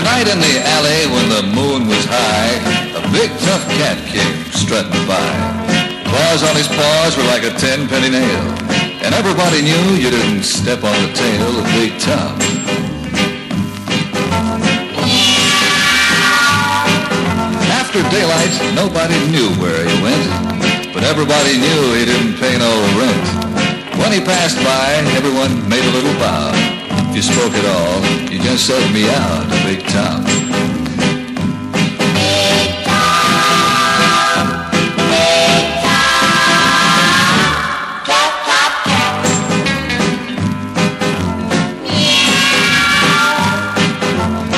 Every night in the alley when the moon was high, a big tough cat came strutting by. Claws on his paws were like a ten penny nail, and everybody knew you didn't step on the tail of Big Tom. After daylight, nobody knew where he went, but everybody knew he didn't pay no rent. When he passed by, everyone made a little bow. You spoke at all, you just said meow to Big Tom.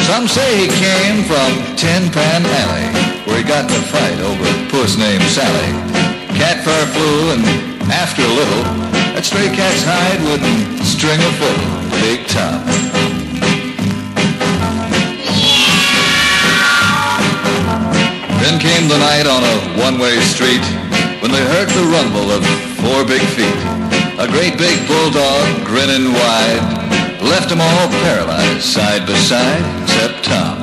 Some say he came from Tin Pan Alley, where he got in a fight over a puss named Sally. Cat fur flew, and after a little, that stray cat's hide wouldn't string a fiddle. Then came the night on a one-way street when they heard the rumble of four big feet. A great big bulldog grinning wide left them all paralyzed side by side except Tom.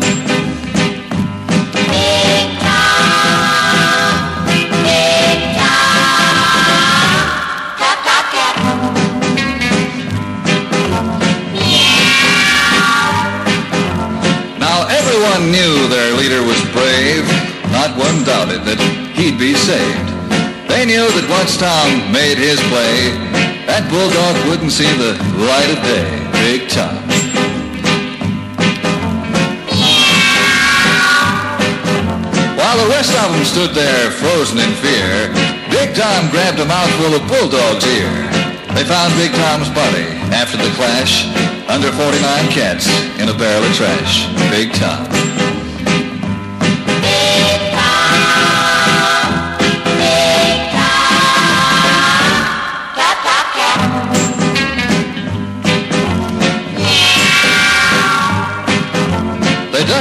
Now everyone knew their leader was. Not one doubted that he'd be saved. They knew that once Tom made his play, that bulldog wouldn't see the light of day. Big Tom. While the rest of them stood there frozen in fear, Big Tom grabbed a mouthful of bulldog's ear. They found Big Tom's body after the clash under 49 cats in a barrel of trash. Big Tom.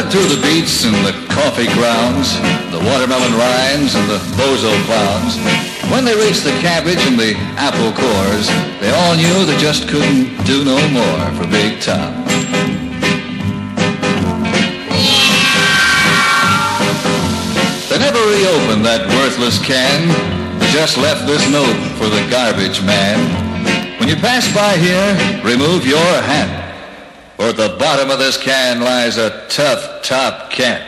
They through the beets and the coffee grounds, the watermelon rinds and the bozo clowns. When they reached the cabbage and the apple cores, they all knew they just couldn't do no more for Big Tom. They never reopened that worthless can, just left this note for the garbage man. When you pass by here, remove your hat. For at the bottom of this can lies a tough top Tom.